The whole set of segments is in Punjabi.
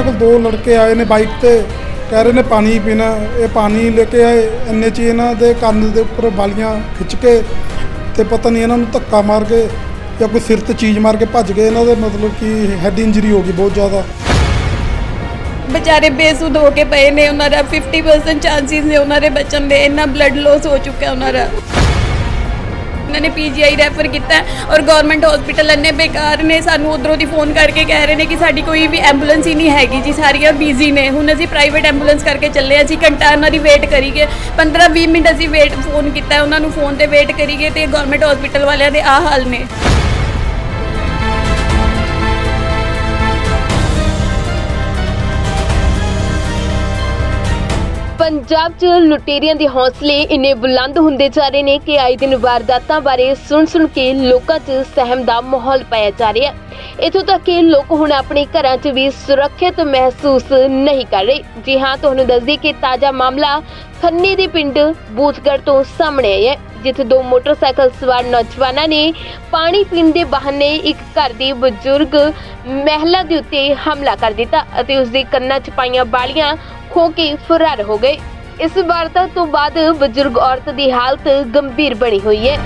ਇਹਨਾਂ ਕੋਲ ਦੋ ਲੜਕੇ ਆਏ ਨੇ ਬਾਈਕ ਤੇ, ਕਹਿ ਰਹੇ ਨੇ ਪਾਣੀ ਪੀਣਾ, ਇਹ ਪਾਣੀ ਲੈ ਕੇ ਆਏ, ਇੰਨੇ ਚ ਇਹਨਾਂ ਦੇ ਕੰਨ ਦੇ ਉੱਪਰ ਵਾਲੀਆਂ ਖਿੱਚ ਕੇ ਤੇ ਪਤਾ ਨਹੀਂ ਇਹਨਾਂ ਨੂੰ ਧੱਕਾ ਮਾਰ ਕੇ ਜਾਂ ਕੋਈ ਸਿਰ ਤੇ ਚੀਜ਼ ਮਾਰ ਕੇ ਭੱਜ ਗਏ, ਇਹਨਾਂ ਦੇ ਮਤਲਬ ਕਿ ਹੈਡ ਇੰਜਰੀ ਹੋ ਗਈ ਬਹੁਤ ਜ਼ਿਆਦਾ। ਵਿਚਾਰੇ ਬੇਸੁੱਧ ਹੋ ਕੇ ਪਏ ਨੇ, ਉਹਨਾਂ ਦਾ 50% ਚਾਂਸਿਸ ਨੇ ਉਹਨਾਂ ਦੇ ਬਚਣ ਦੇ, ਇੰਨਾ ਬਲੱਡ ਲਾਸ ਹੋ ਚੁੱਕਾ ਉਹਨਾਂ ਦਾ। ਇਹਨਾਂ ਨੇ ਪੀਜੀਆਈ ਰੈਫਰ ਕੀਤਾ ਔਰ ਗਵਰਨਮੈਂਟ ਹਸਪੀਟਲ ਇੰਨੇ ਬੇਕਾਰ ਨੇ, ਸਾਨੂੰ ਉਧਰੋਂ ਦੀ ਫੋਨ ਕਰਕੇ ਕਹਿ ਰਹੇ ਨੇ ਕਿ ਸਾਡੀ ਕੋਈ ਵੀ ਐਂਬੂਲੈਂਸ ਹੀ ਨਹੀਂ ਹੈਗੀ ਜੀ, ਸਾਰੀਆਂ ਬਿਜ਼ੀ ਨੇ। ਹੁਣ ਅਸੀਂ ਪ੍ਰਾਈਵੇਟ ਐਂਬੂਲੈਂਸ ਕਰਕੇ ਚੱਲੇ ਹਾਂ, ਜੀ ਘੰਟਾ ਉਹਨਾਂ ਦੀ ਵੇਟ ਕਰੀਏ 15-20 ਮਿੰਟ ਅਸੀਂ ਵੇਟ ਫੋਨ ਕੀਤਾ, ਉਹਨਾਂ ਨੂੰ ਫੋਨ ਤੇ ਵੇਟ ਕਰੀਏ ਤੇ ਗਵਰਨਮੈਂਟ ਹਸਪੀਟਲ ਵਾਲਿਆਂ ਦੇ ਆਹ ਹਾਲ ਨੇ। ਪੰਜਾਬ 'ਚ ਲੁਟੇਰਿਆਂ ਦੇ ਹੌਸਲੇ ਇੰਨੇ ਬੁਲੰਦ ਹੁੰਦੇ ਜਾ ਰਹੇ ਨੇ ਕਿ ਆਏ ਦਿਨ ਵਾਰਦਾਤਾਂ ਬਾਰੇ ਸੁਣ-ਸੁਣ ਕੇ ਲੋਕਾਂ 'ਚ ਸਹਿਮ ਦਾ ਮਾਹੌਲ ਪਾਇਆ ਜਾ ਰਿਹਾ ਹੈ। ਇਥੋਂ ਤੱਕ ਕਿ ਲੋਕ ਹੁਣ ਆਪਣੇ ਘਰਾਂ 'ਚ ਵੀ ਸੁਰੱਖਿਅਤ ਮਹਿਸੂਸ ਨਹੀਂ ਕਰ ਰਹੇ। ਜੀ ਹਾਂ, ਤੁਹਾਨੂੰ ਦੱਸ ਦਈਏ ਕਿ ਤਾਜ਼ਾ ਮਾਮਲਾ ਖੰਨੇ ਦੇ ਪਿੰਡ ਬੂਥਗੜ੍ਹ ਤੋਂ ਸਾਹਮਣੇ ਆਇਆ ਹੈ, ਜਿੱਥੇ ਦੋ ਮੋਟਰਸਾਈਕਲ ਸਵਾਰ ਨੌਜਵਾਨਾਂ ਨੇ ਪਾਣੀ ਪੀਣ ਦੇ ਬਹਾਨੇ ਇੱਕ ਘਰ ਦੀ ਬਜ਼ੁਰਗ ਮਹਿਲਾ ਦੇ ਉੱਤੇ ਹਮਲਾ ਕਰ ਦਿੱਤਾ ਅਤੇ ਉਸ ਦੇ ਕੰਨਾਂ 'ਚ ਪਾਈਆਂ ਬਾਲੀਆਂ ਖੋ ਕੇ ਫਰਾਰ ਹੋ ਗਏ। ਇਸ ਵਾਰਤਾ ਤੋਂ ਬਾਅਦ ਬਜ਼ੁਰਗ ਔਰਤ ਦੀ ਹਾਲਤ ਗੰਭੀਰ ਬਣੀ ਹੋਈ ਹੈ।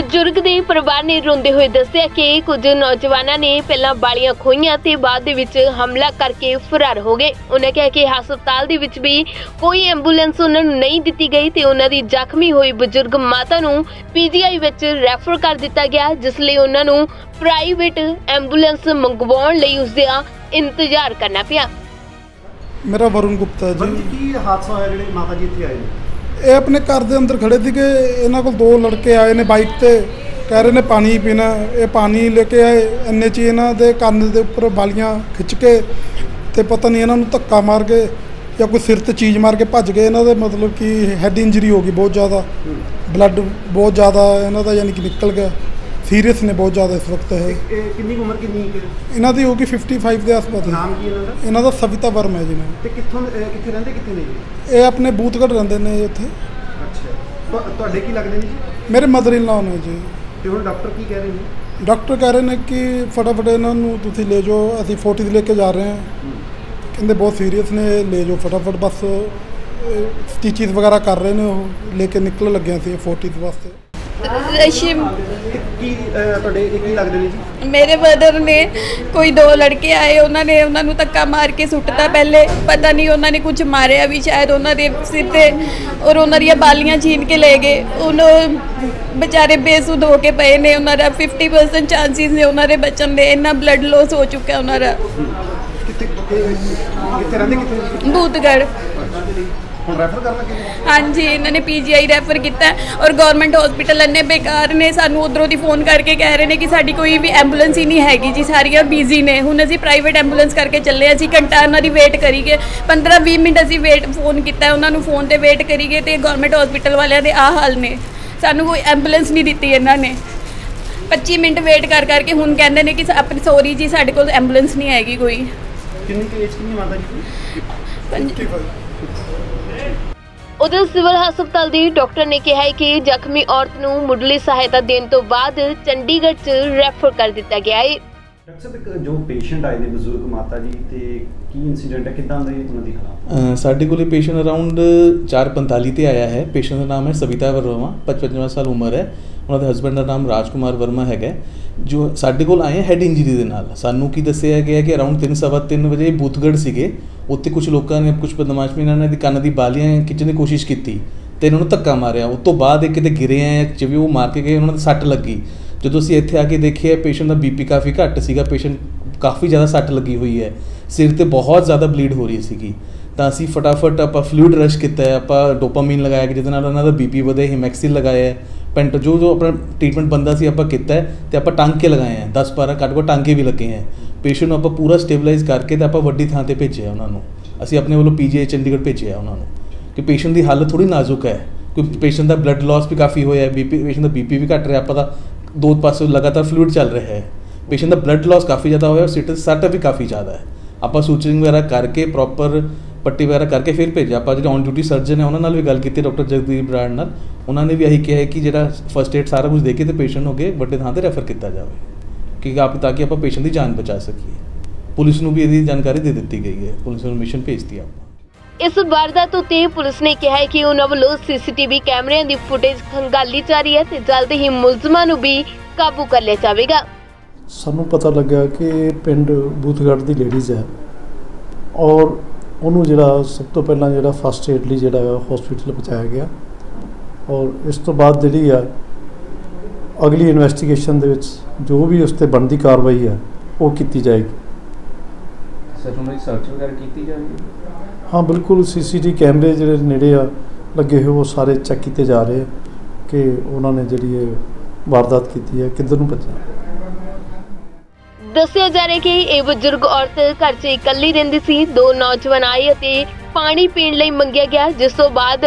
ਬਜ਼ੁਰਗ ਦੇ ਪਰਿਵਾਰ ਨੇ ਰੋਂਦੇ ਹੋਏ ਦੱਸਿਆ ਕਿ ਕੁਝ ਨੌਜਵਾਨਾਂ ਨੇ ਪਹਿਲਾਂ ਬਾਲੀਆਂ ਖੋਈਆਂ ਤੇ ਬਾਅਦ ਦੇ ਵਿੱਚ ਹਮਲਾ ਕਰਕੇ ਫਰਾਰ ਹੋ ਗਏ। ਉਹਨਾਂ ਕਿਹਾ ਕਿ ਹਸਪਤਾਲ ਦੇ ਵਿੱਚ ਵੀ ਕੋਈ ਐਂਬੂਲੈਂਸ ਉਹਨਾਂ ਨੂੰ ਨਹੀਂ ਦਿੱਤੀ ਗਈ ਤੇ ਉਹਨਾਂ ਦੀ ਜ਼ਖਮੀ ਹੋਈ ਬਜ਼ੁਰਗ ਮਾਤਾ ਨੂੰ ਪੀਜੀਆਈ ਵਿੱਚ ਰੈਫਰ ਕਰ ਦਿੱਤਾ ਗਿਆ ਜਿਸ ਲਈ ਉਹਨਾਂ ਨੂੰ ਪ੍ਰਾਈਵੇਟ ਐਂਬੂਲੈਂਸ ਮੰਗਵਾਉਣ ਲਈ ਉਸ ਦਾ ਇੰਤਜ਼ਾਰ ਕਰਨਾ ਪਿਆ। ਮੇਰਾ ਵਰੁਣ ਗੁਪਤਾ ਜੀ। ਕੀ ਹਾਦਸਾ ਹੋਇਆ ਜਿਹੜੇ ਮਾਤਾ ਜੀ ਇੱਥੇ ਆਏ ਨੇ? ਇਹ ਆਪਣੇ ਘਰ ਦੇ ਅੰਦਰ ਖੜੇ ਸੀਗੇ। ਇਹਨਾਂ ਕੋਲ ਦੋ ਲੜਕੇ ਆਏ ਨੇ ਬਾਈਕ ਤੇ। ਕਹਿ ਰਹੇ ਨੇ ਪਾਣੀ ਪੀਣਾ। ਇਹ ਪਾਣੀ ਲੈ ਕੇ ਆਏ। ਇੰਨੇ ਚ ਇਹਨਾਂ ਦੇ ਕੰਨ ਦੇ ਉੱਪਰ ਵਾਲੀਆਂ ਖਿੱਚ ਕੇ ਤੇ ਪਤਾ ਨਹੀਂ ਇਹਨਾਂ ਨੂੰ ਧੱਕਾ ਮਾਰ ਕੇ ਜਾਂ ਕੋਈ ਸਿਰ ਤੇ ਚੀਜ਼ ਮਾਰ ਕੇ ਭੱਜ ਗਏ। ਇਹਨਾਂ ਦੇ ਮਤਲਬ ਕਿ ਹੈਡ ਇੰਜਰੀ ਹੋ ਗਈ ਬਹੁਤ ਜ਼ਿਆਦਾ। ਬਲੱਡ ਬਹੁਤ ਜ਼ਿਆਦਾ ਇਹਨਾਂ ਦਾ ਯਾਨੀ ਕਿ ਨਿਕਲ ਗਿਆ। ਸੀਰੀਅਸ ਨੇ ਬਹੁਤ ਜ਼ਿਆਦਾ ਇਸ ਵਕਤ ਇਹ। ਕਿੰਨੀ ਕੁ ਉਮਰ ਕਿੰਨੀ ਕੁ? ਇਹਨਾਂ ਦੀ ਹੋਗੀ 55 ਦੇ ਆਸ-ਪਾਸ। ਹੈ। ਨਾਮ ਕੀ ਇਹਨਾਂ ਦਾ? ਇਹਨਾਂ ਦਾ ਸਵਿਤਾ ਵਰਮਾ ਹੈ ਜੀ ਨਾਮ। ਤੇ ਕਿੱਥੋਂ ਦੇ- ਅਹ ਕਿੱਥੇ ਰਹਿੰਦੇ ਕਿੱਥੇ ਨੇ ਜੀ? ਇਹ ਆਪਣੇ ਬੂਥਗੜ ਰਹਿੰਦੇ ਨੇ ਇੱਥੇ ਅੱਛਾ। ਤੁਹਾ- ਤੁਹਾਡੇ ਕੀ ਲੱਗਦੇ ਨੇ ਜੀ? ਮੇਰੇ ਮਦਰ ਇਨ ਲਾਅ ਨੇ ਜੀ। ਤੇ ਹੁਣ ਡਾਕਟਰ ਕੀ ਕਹਿ ਰਹੇ ਨੇ? ਡਾਕਟਰ ਕਹਿ ਰਹੇ ਨੇ ਕਿ ਫਟਾਫਟ ਇਹਨਾਂ ਨੂੰ ਤੁਸੀਂ ਲੈ ਜਾਓ ਅਸੀਂ 40 ਤੇ ਲੈ ਕੇ ਜਾ ਰਹੇ ਹਾਂ। ਕਹਿੰਦੇ ਬਹੁਤ ਸੀਰੀਅਸ ਨੇ ਲੈ ਜਾਓ ਫਟਾਫਟ ਬਸ ਸਟਿਚਸ ਵਗੈਰਾ ਕਰ ਰਹੇ ਨੇ ਉਹ। ਲੈ ਕੇ ਨਿਕਲਣ ਲੱਗੇ ਸੀ 40 ਵਾਸਤੇ। ਰਸ਼ਿਮ। ਕੀ ਤੁਹਾਡੇ ਕੀ ਲੱਗਦੇ ਨੇ ਜੀ? ਮੇਰੇ ਮਦਰ ਨੇ ਕੋਈ ਦੋ ਲੜਕੇ ਆਏ ਉਹਨਾਂ ਨੇ ਉਹਨਾਂ ਨੂੰ ਧੱਕਾ ਮਾਰ ਕੇ ਸੁੱਟਤਾ ਪਹਿਲੇ। ਪਤਾ ਨਹੀਂ ਉਹਨਾਂ ਨੇ ਕੁਝ ਮਾਰਿਆ ਵੀ ਸ਼ਾਇਦ ਉਹਨਾਂ ਦੇ ਸਿਰ ਤੇ ਔਰ ਉਹਨਾਂ ਦੀਆਂ ਬਾਲੀਆਂ ਛੀਨ ਕੇ ਲੈ ਗਏ। ਉਹਨੂੰ ਵਿਚਾਰੇ ਬੇਸੁੱਧ ਹੋ ਕੇ ਪਏ ਨੇ ਉਹਨਾਂ ਦਾ 50% ਚਾਂਸਿਸ ਨੇ ਉਹਨਾਂ ਦੇ ਬਚਣ ਦੇ ਇੰਨਾ ਬਲੱਡ ਲਾਸ ਹੋ ਚੁੱਕਾ ਉਹਨਾਂ ਦਾ। ਕਿੱਥੇ ਕਿੱਥੇ ਰਹਿੰਦੇ ਕਿੱਥੇ? ਬੂਤਗੜ ਹੁਣ ਰੈਫਰ ਕਰਨ ਲੱਗੇ ਨੇ? ਹਾਂਜੀ ਇਹਨਾਂ ਨੇ ਪੀਜੀਆਈ ਰੈਫਰ ਕੀਤਾ ਹੈ ਔਰ ਗਵਰਨਮੈਂਟ ਹਸਪੀਟਲ ਇੰਨੇ ਬੇਕਾਰ ਨੇ ਸਾਨੂੰ ਉਧਰੋਂ ਦੀ ਫੋਨ ਕਰਕੇ ਕਹਿ ਰਹੇ ਨੇ ਕਿ ਸਾਡੀ ਕੋਈ ਵੀ ਐਂਬੂਲੈਂਸ ਹੀ ਨਹੀਂ ਹੈਗੀ ਜੀ ਸਾਰੀਆਂ ਬਿਜ਼ੀ ਨੇ। ਹੁਣ ਅਸੀਂ ਪ੍ਰਾਈਵੇਟ ਐਂਬੂਲੈਂਸ ਕਰਕੇ ਚੱਲੇ ਜੀ ਘੰਟਾ ਉਹਨਾਂ ਦੀ ਵੇਟ ਕਰੀਏ 15-20 ਮਿੰਟ ਅਸੀਂ ਵੇਟ ਫੋਨ ਕੀਤਾ ਉਹਨਾਂ ਨੂੰ ਫੋਨ ਤੇ ਵੇਟ ਕਰੀਏ ਤੇ ਗਵਰਨਮੈਂਟ ਹਸਪੀਟਲ ਵਾਲਿਆਂ ਦੇ ਆਹ ਹਾਲ ਨੇ। ਸਾਨੂੰ ਕੋਈ ਐਂਬੂਲੈਂਸ ਨਹੀਂ ਦਿੱਤੀ ਇਹਨਾਂ ਨੇ। 25 ਮਿੰਟ ਵੇਟ ਕਰ ਕਰਕੇ ਹੁਣ ਕਹਿੰਦੇ ਨੇ ਕਿ ਸਾ- ਆਪਣੀ ਸੌਰੀ ਜੀ ਸਾਡੇ ਕੋਲ ਐਂਬੂਲੈਂਸ ਨਹੀਂ ਹੈਗੀ ਕੋਈ। ਕਿੰਨੀ ਕੁ ਏਜ ਕਿੰਨੀ ਮਾਤਾ ਜੀ? ਦੀ? ਪੰਜ- ਉਧਰ ਸਿਵਲ ਹਸਪਤਾਲ ਦੀ ਡਾਕਟਰ ਨੇ ਕਿਹਾ ਹੈ ਕਿ ਜ਼ਖਮੀ ਔਰਤ ਨੂੰ ਮੁੱਢਲੀ ਸਹਾਇਤਾ ਦੇਣ ਤੋਂ ਬਾਅਦ ਚੰਡੀਗੜ੍ਹ 'ਚ ਰੈਫਰ ਕਰ ਦਿੱਤਾ ਗਿਆ ਹੈ। ਡਾਕਟਰ ਸਾਹਿਬ ਜੋ ਪੇਸ਼ੈਂਟ ਆਏ ਨੇ ਬਜ਼ੁਰਗ ਮਾਤਾ ਜੀ ਤੇ ਕੀ ਇਨਸੀਡੈਂਟ ਹੈ, ਕਿਦਾਂ ਦੇ ਉਹਨਾਂ ਦੀ ਹਾਲਾਤ? ਸਾਡੇ ਕੋਲੇ ਪੇਸ਼ੈਂਟ ਅਰਾਊਂਡ 445 ਤੇ ਆਇਆ ਹੈ। ਪੇਸ਼ੈਂਟ ਦਾ ਨਾਮ ਹੈ ਸਵਿਤਾ ਵਰਮਾ 55 ਸਾਲ ਉਮਰ ਹੈ। ਉਹਨਾਂ ਦੇ ਹਸਬੰਡ ਦਾ ਨਾਮ ਰਾਜਕੁਮਾਰ ਵਰਮਾ ਹੈਗਾ ਜੋ ਸਾਡੇ ਕੋਲ ਆਏ ਹੈਡ ਇੰਜਰੀ ਦੇ ਨਾਲ। ਸਾਨੂੰ ਕੀ ਦੱਸਿਆ ਗਿਆ ਕਿ ਅਰਾਊਂਡ 3:30 ਵਜੇ ਬੂਥਗੜ ਸੀਗੇ। ਉੱਥੇ ਕੁਝ ਲੋਕਾਂ ਨੇ ਕੁਝ ਬਦਮਾਸ਼ ਨੇ ਇਹਨਾਂ ਦੀ ਕੰਨ ਦੀ ਬਾਲੀਆਂ ਖਿੱਚਣ ਦੀ ਕੋਸ਼ਿਸ਼ ਕੀਤੀ ਤੇ ਇਹਨਾਂ ਨੂੰ ਧੱਕਾ ਮਾਰਿਆ। ਉਸ ਤੋਂ ਬਾਅਦ ਇਹ ਕਿਤੇ ਗਿਰੇ ਆ ਜਿਵੇਂ ਉਹ ਮਾਰ ਕੇ ਗਏ, ਉਹਨਾਂ ਦੇ ਸੱਟ ਲੱਗੀ। ਜਦੋਂ ਅਸੀਂ ਇੱਥੇ ਆ ਕੇ ਦੇਖਿਆ ਪੇਸ਼ੈਂਟ ਦਾ ਬੀਪੀ ਕਾਫੀ ਘੱਟ ਸੀਗਾ ਪੇਸ਼ੈਂਟ ਕਾਫੀ ਜ਼ਿਆਦਾ ਸੱਟ ਲੱਗੀ ਹੋਈ ਹੈ। ਸਿਰ ਤੇ ਬਹੁਤ ਜ਼ਿਆਦਾ ਬਲੀਡ ਹੋ ਰਹੀ ਸੀਗੀ। ਤਾਂ ਅਸੀਂ ਫਟਾਫਟ ਆਪਾਂ ਫਲੂਇਡ ਰਸ਼ ਕੀਤਾ ਹੈ, ਆਪਾਂ ਡੋਪਾਮਾਈਨ ਲਗਾਇਆ ਕਿ ਜਿਹਦੇ ਨਾਲ ਉਹਨਾਂ ਦਾ ਬੀਪੀ ਵਧੇ ਹਿਮੈਕਸਿਲ ਲਗਾਇਆ ਹੈ। ਪੈਂਟ ਜੋ ਜੋ ਆਪਣਾ ਟ੍ਰੀਟਮੈਂਟ ਬੰਦਾ ਸੀ, ਆਪਾਂ ਕੀਤਾ ਹੈ ਤੇ ਆਪਾਂ ਟਾਂਕੇ ਲਗਾਏ ਹੈ। 10 12 ਘੱਟ ਘੱਟ ਟਾਂਕੇ ਵੀ ਲੱਗੇ ਹੈ। ਪੇਸ਼ੈਂਟ ਨੂੰ ਆਪਾਂ ਪੂਰਾ ਸਟੇਬਲਾਈਜ਼ ਕਰਕੇ ਤੇ ਆਪਾਂ ਵੱਡੀ ਥਾਂ ਤੇ ਭੇਜਿਆ ਉਹਨਾਂ ਨੂੰ। ਅਸੀਂ ਆਪਣੇ ਵੱਲੋਂ ਪੀਜੀਆਈ ਚੰਡੀਗੜ੍ਹ ਭੇਜਿਆ ਉਹਨਾਂ ਨੂੰ ਕਿ ਪੇਸ਼ੈਂਟ ਦੀ ਹਾਲਤ ਥੋੜੀ ਨਾਜ਼ੁਕ ਹੈ। ਕਿਉਂਕਿ ਪੇਸ਼ੈਂਟ ਦਾ ਬਲੱਡ ਲਾਸ ਵੀ ਕਾਫੀ ਹੋਇਆ ਹੈ ਬੀਪੀ ਪੇਸ਼ੈਂਟ ਦਾ ਬੀਪੀ ਵੀ ਘਟ ਰਿਹਾ, ਆਪਾਂ ਦਾ ਦੋ ਪਾਸੇ ਲਗਾਤਾਰ ਫਲੂਇਡ ਚੱਲ ਰਿਹਾ ਹੈ ਪੇਸ਼ੈਂਟ ਦਾ ਬਲੱਡ ਲਾਸ ਕਾਫੀ ਜ਼ਿਆਦਾ ਹੋਇਆ ਔਰ ਸਿੱਟ ਸੱਟ ਵੀ ਕਾਫੀ ਜ਼ਿਆਦਾ ਹੈ ਆਪਾਂ ਸੂਚਰਿੰਗ ਵਗੈਰਾ ਕਰਕੇ ਪ੍ਰੋਪਰ ਪੱਟੀ ਵਗੈਰਾ ਕਰਕੇ ਫਿਰ ਭੇਜਿਆ ਆਪਾਂ ਜਿਹੜੇ ਔਨ ਡਿਊਟੀ ਸਰਜਨ ਹੈ ਉਹਨਾਂ ਨਾਲ ਵੀ ਗੱਲ ਕੀਤੀ ਡਾਕਟਰ ਜਗਦੀਪ ਬਰਾੜ ਨਾਲ ਉਹਨਾਂ ਨੇ ਵੀ ਇਹੀ ਕਿਹਾ ਹੈ ਕਿ ਜਿਹੜਾ ਫਰਸਟ ਏਡ ਸਾਰਾ ਕੁਝ ਦੇ ਕੇ ਤੇ ਪੇਸ਼ੈਂਟ ਹੋ ਗਏ ਵੱਡੇ ਥਾਂ ਤੇ ਰੈਫਰ ਕੀਤਾ ਜਾਵੇ। ਕਿ ਆਪ ਤਾਂ ਕਿ ਆਪਾਂ ਪੇਸ਼ੈਂਟ ਦੀ ਜਾਨ ਬਚਾ ਸਕੀਏ। ਪੁਲਿਸ ਨੂੰ ਵੀ ਇਹਦੀ ਜਾਣਕਾਰੀ ਦੇ ਦਿੱਤੀ ਗਈ ਹੈ। ਪੁਲਿਸ ਨੂੰ ਮਿਸ਼ਨ ਭੇਜਤੀ ਆਪਾਂ। ਇਸ ਵਾਰਦਾਤ ਉੱਤੇ ਪੁਲਿਸ ਨੇ ਕਿਹਾ ਹੈ ਕਿ ਉਹਨਾਂ ਵੱਲੋਂ ਸੀਸੀਟੀਵੀ ਕੈਮਰਿਆਂ ਦੀ ਫੁਟੇਜ ਖੰਗਾਲੀ ਜਾ ਰਹੀ ਹੈ ਤੇ ਜਲਦ ਹੀ ਮੁਲਜ਼ਮਾਂ ਨੂੰ ਵੀ ਕਾਬੂ ਕਰ ਲਿਆ ਜਾਵੇਗਾ। ਸਾਨੂੰ ਪਤਾ ਲੱਗਾ ਕਿ ਪਿੰਡ ਬੂਥਗੜ੍ਹ ਦੀ ਲੇਡੀਜ਼ ਹੈ ਔਰ ਉਹਨੂੰ ਜਿਹੜਾ ਸਭ ਤੋਂ ਪਹਿਲਾਂ ਜਿਹੜਾ ਫਸਟ ਏਡ ਲਈ ਜਿਹੜਾ ਹਸਪੀਟਲ ਪਹੁੰਚਾਇਆ ਗਿਆ ਔਰ ਇਸ ਤੋਂ ਬਾਅਦ ਜਿਹੜੀ ਆ ਅਗਲੀ ਇਨਵੈਸਟੀਗੇਸ਼ਨ ਦੇ ਵਿੱਚ ਜੋ ਵੀ ਉਸ ਤੇ ਬਣਦੀ ਕਾਰਵਾਈ ਹੈ ਉਹ ਕੀਤੀ ਜਾਏਗੀ। ਸਰ ਉਹਨਾਂ ਦੀ ਸਰਚ ਵਗੈਰਾ ਕੀਤੀ ਜਾ ਰਹੀ ਹਾਂ, ਬਿਲਕੁਲ ਸੀਸੀਟੀ ਕੈਮਰੇ ਜਿਹੜੇ ਨੇੜੇ ਆ, ਲੱਗੇ ਹੋਏ, ਉਹ ਸਾਰੇ ਚੈੱਕ ਕੀਤੇ ਜਾ ਰਹੇ ਆ ਕਿ ਉਹਨਾਂ ਨੇ ਜਿਹੜੀ ਇਹ ਵਾਰਦਾਤ ਕੀਤੀ ਹੈ, ਕਿੱਧਰ ਨੂੰ ਭੱਜਿਆ। ਦੱਸਿਆ ਜਾ ਰਿਹਾ ਕਿ ਇਹ ਬਜ਼ੁਰਗ ਔਰਤ ਘਰ 'ਚ ਇਕੱਲੀ ਰਹਿੰਦੀ ਸੀ। ਦੋ ਨੌਜਵਾਨ ਆਏ ਅਤੇ ਪਾਣੀ ਪੀਣ ਲਈ ਮੰਗਿਆ ਗਿਆ। ਜਿਸ ਤੋਂ ਬਾਅਦ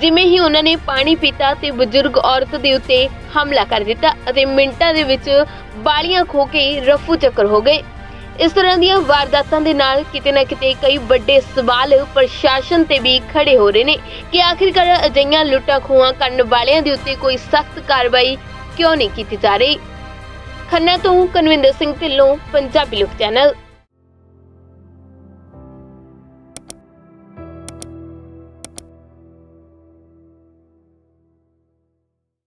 ਜਿਵੇਂ ਹੀ ਉਹਨਾਂ ਨੇ ਪਾਣੀ ਪੀਤਾ ਤੇ ਬਜ਼ੁਰਗ ਔਰਤ ਦੇ ਉੱਤੇ ਹਮਲਾ ਕਰ ਦਿੱਤਾ ਅਤੇ ਮਿੰਟਾਂ ਦੇ ਵਿੱਚ ਬਾਲੀਆਂ ਖੋ ਕੇ ਰਫੂ ਚੱਕਰ ਹੋ ਗਏ। ਇਸ ਤਰ੍ਹਾਂ ਦੀਆਂ ਵਾਰਦਾਤਾਂ ਦੇ ਨਾਲ ਕਿਤੇ ਨਾ ਕਿਤੇ ਕਈ ਵੱਡੇ ਸਵਾਲ ਪ੍ਰਸ਼ਾਸਨ ਤੇ ਵੀ ਖੜੇ ਹੋ ਰਹੇ ਨੇ ਕਿ ਆਖਿਰਕਾਰ ਅਜਿਹੀਆਂ ਲੁੱਟਾਂ ਖੋਹਾਂ ਕਰਨ ਵਾਲਿਆਂ ਦੇ ਉੱਤੇ ਕੋਈ ਸਖਤ ਕਾਰਵਾਈ ਕਿਉਂ ਨਹੀਂ ਕੀਤੀ ਜਾ ਰਹੀ? ਖੰਨਾ ਤੋਂ ਕਨਵਿੰਦਰ ਸਿੰਘ ਢਿੱਲੋਂ, ਪੰਜਾਬੀ ਲੋਕ ਚੈਨਲ।